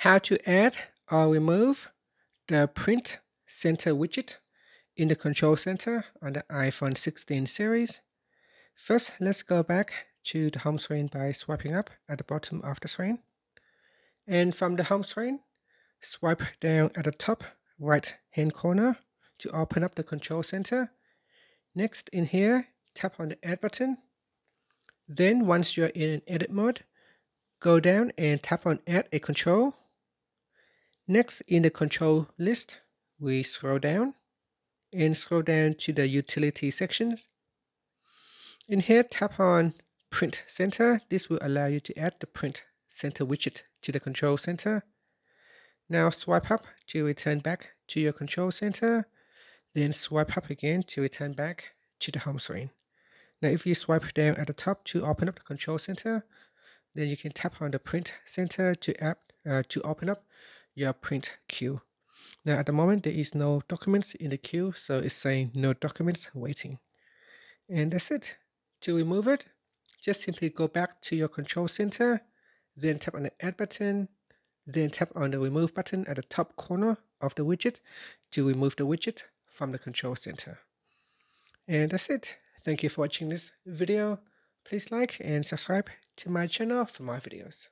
how to add or remove the print center widget in the control center on the iPhone 16 series. First, let's go back to the home screen by swiping up at the bottom of the screen. And from the home screen, swipe down at the top right hand corner to open up the control center. Next in here, tap on the add button. Then once you're in edit mode, go down and tap on add a control. Next in the control list, we scroll down and scroll down to the utility sections. In here, tap on print center. This will allow you to add the print center widget to the control center. Now swipe up to return back to your control center, then swipe up again to return back to the home screen. Now if you swipe down at the top to open up the control center, then you can tap on the print center to app uh, to open up your print queue. Now at the moment there is no documents in the queue, so it's saying no documents waiting. And that's it. To remove it, just simply go back to your control center, then tap on the add button, then tap on the remove button at the top corner of the widget to remove the widget from the control center. And that's it. Thank you for watching this video. Please like and subscribe to my channel for more videos.